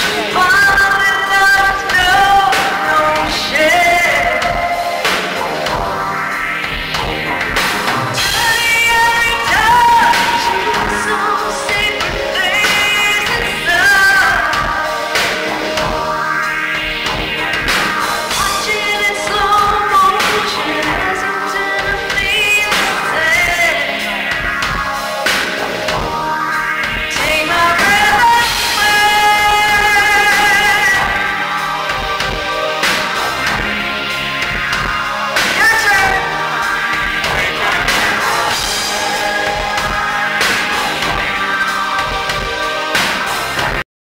Yeah.